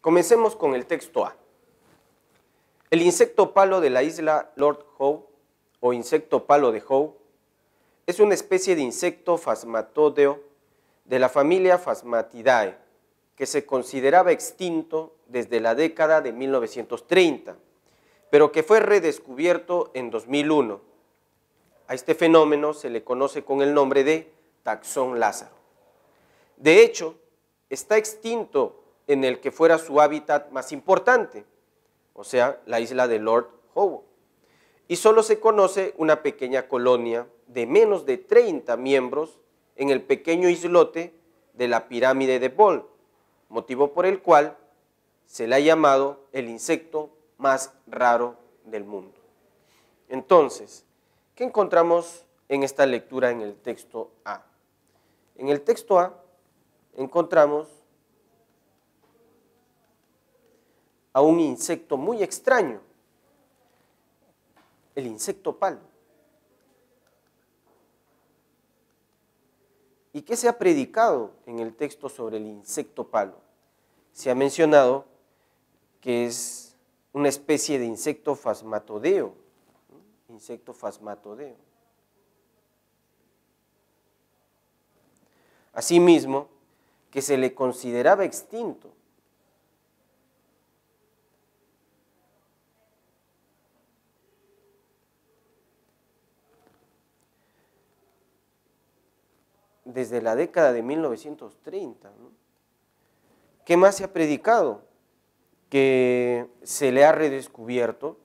Comencemos con el texto A. El insecto palo de la isla Lord Howe o insecto palo de Howe es una especie de insecto fasmatodeo de la familia Phasmatidae que se consideraba extinto desde la década de 1930, pero que fue redescubierto en 2001. A este fenómeno se le conoce con el nombre de taxón Lázaro. De hecho, está extinto en el que fuera su hábitat más importante, o sea, la isla de Lord Howe. Y solo se conoce una pequeña colonia de menos de 30 miembros en el pequeño islote de la pirámide de Bol, motivo por el cual se le ha llamado el insecto más raro del mundo. Entonces, ¿qué encontramos en esta lectura en el texto A? En el texto A encontramos a un insecto muy extraño, el insecto palo. ¿Y qué se ha predicado en el texto sobre el insecto palo? Se ha mencionado que es una especie de insecto fasmatodeo, insecto fasmatodeo. Asimismo, que se le consideraba extinto. Desde la década de 1930. ¿Qué más se ha predicado? Que se le ha redescubierto,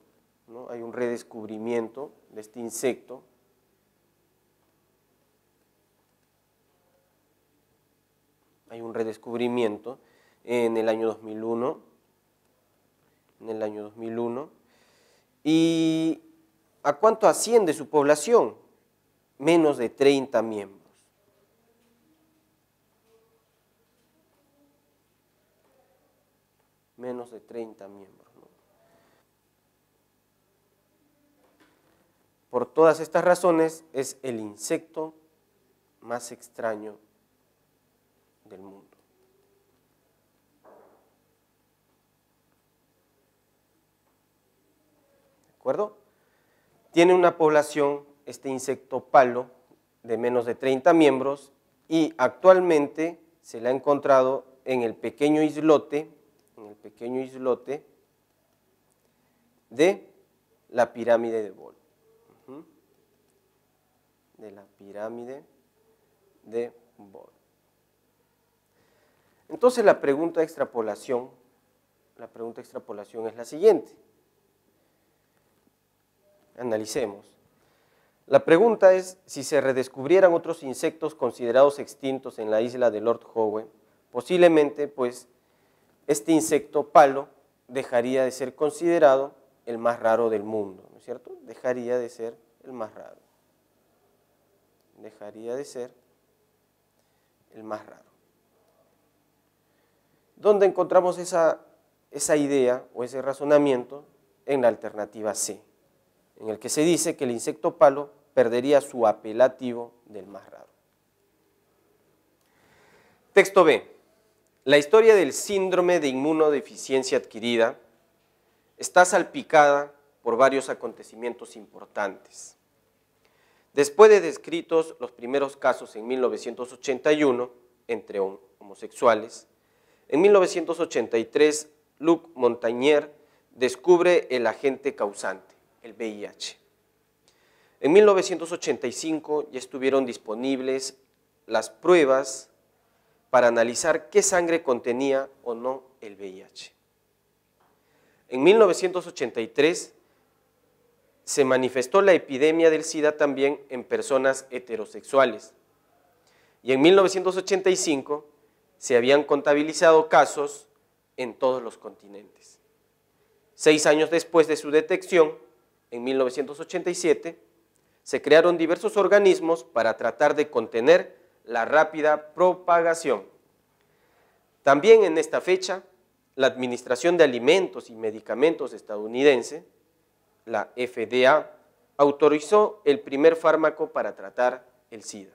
¿no? hay un redescubrimiento de este insecto. Hay un redescubrimiento en el año 2001, en el año 2001. ¿Y a cuánto asciende su población? Menos de 30 miembros. Menos de 30 miembros. Por todas estas razones es el insecto más extraño del mundo. ¿De acuerdo? Tiene una población, este insecto palo, de menos de 30 miembros y actualmente se le ha encontrado en el pequeño islote en el pequeño islote de la pirámide de Bol. De la pirámide de Bol. Entonces la pregunta de extrapolación, la pregunta de extrapolación es la siguiente. Analicemos. La pregunta es si se redescubrieran otros insectos considerados extintos en la isla de Lord Howe, posiblemente pues este insecto palo dejaría de ser considerado el más raro del mundo, ¿no es cierto? Dejaría de ser el más raro. Dejaría de ser el más raro. ¿Dónde encontramos esa, esa idea o ese razonamiento? En la alternativa C, en el que se dice que el insecto palo perdería su apelativo del más raro. Texto B. La historia del síndrome de inmunodeficiencia adquirida está salpicada por varios acontecimientos importantes. Después de descritos los primeros casos en 1981 entre homosexuales, en 1983 Luc Montagnier descubre el agente causante, el VIH. En 1985 ya estuvieron disponibles las pruebas para analizar qué sangre contenía o no el VIH. En 1983 se manifestó la epidemia del SIDA también en personas heterosexuales. Y en 1985 se habían contabilizado casos en todos los continentes. Seis años después de su detección, en 1987, se crearon diversos organismos para tratar de contener la rápida propagación. También en esta fecha, la Administración de Alimentos y Medicamentos estadounidense, la FDA, autorizó el primer fármaco para tratar el SIDA.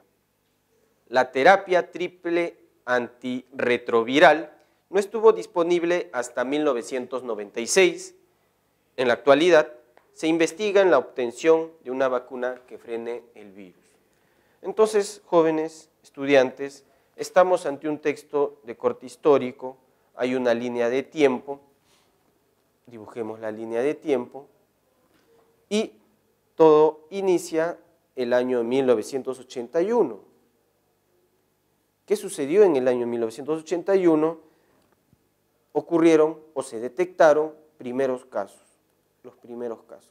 La terapia triple antirretroviral no estuvo disponible hasta 1996. En la actualidad, se investiga en la obtención de una vacuna que frene el virus. Entonces, jóvenes, estudiantes, estamos ante un texto de corte histórico, hay una línea de tiempo, dibujemos la línea de tiempo, y todo inicia el año 1981. ¿Qué sucedió en el año 1981? Ocurrieron o se detectaron primeros casos, los primeros casos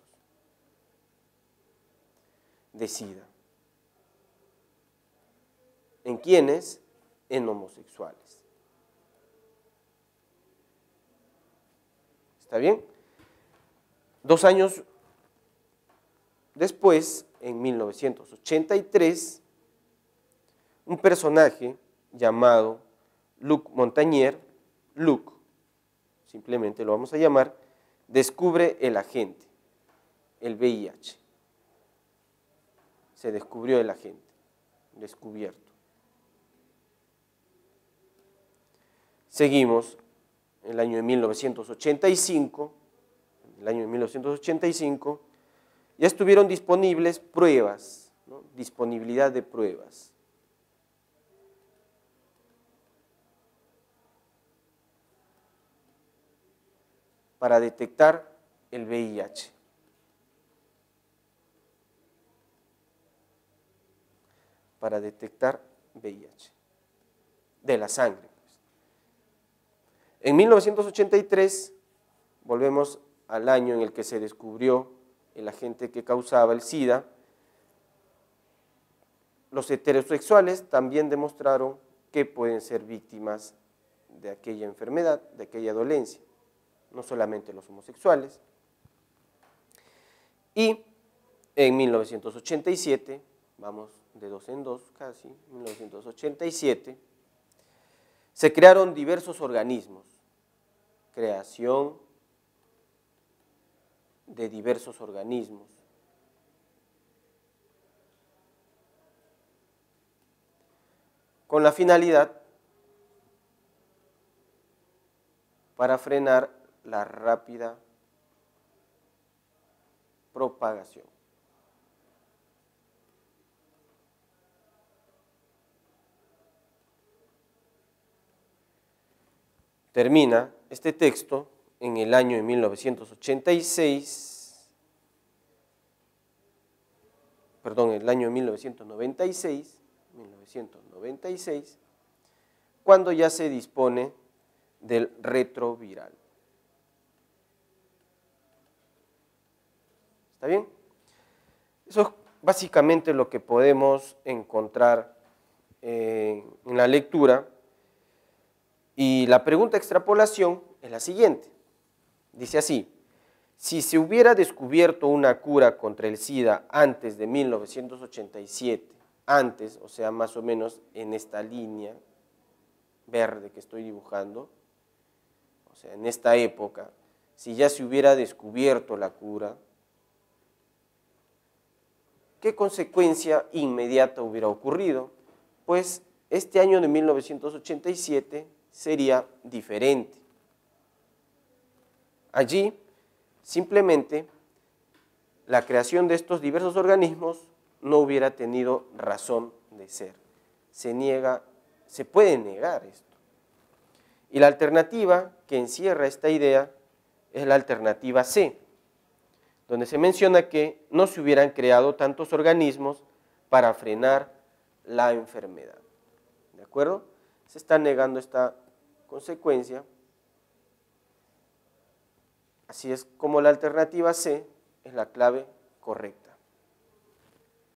de SIDA. ¿En quiénes? En homosexuales. ¿Está bien? Dos años después, en 1983, un personaje llamado Luc Montagnier, Luc, simplemente lo vamos a llamar, descubre el agente, el VIH. Se descubrió el agente, descubierto. Seguimos, en el año de 1985, en el año de 1985, ya estuvieron disponibles pruebas, disponibilidad de pruebas. para detectar el VIH. Para detectar VIH de la sangre. En 1983, volvemos al año en el que se descubrió el agente que causaba el SIDA, los heterosexuales también demostraron que pueden ser víctimas de aquella enfermedad, de aquella dolencia, no solamente los homosexuales. Y en 1987, vamos de dos en dos casi, 1987, se crearon diversos organismos, creación de diversos organismos. con la finalidad para frenar la rápida propagación. Termina este texto en el año de 1986, perdón, el año de 1996, 1996, cuando ya se dispone del retroviral. ¿Está bien? Eso es básicamente lo que podemos encontrar en la lectura y la pregunta extrapolación es la siguiente. Dice así, si se hubiera descubierto una cura contra el SIDA antes de 1987, antes, o sea, más o menos en esta línea verde que estoy dibujando, o sea, en esta época, si ya se hubiera descubierto la cura, ¿qué consecuencia inmediata hubiera ocurrido? Pues este año de 1987 sería diferente. Allí, simplemente, la creación de estos diversos organismos no hubiera tenido razón de ser. Se niega, se puede negar esto. Y la alternativa que encierra esta idea es la alternativa C, donde se menciona que no se hubieran creado tantos organismos para frenar la enfermedad. ¿De acuerdo? Se está negando esta consecuencia, así es como la alternativa C es la clave correcta.